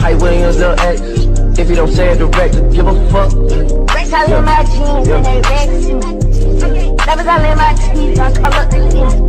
Hype Williams, Lil X. If you don't say it direct, give a fuck. Racks all in my jeans yeah. and they red suit. Levels all in my teeth, I call up the Gotta.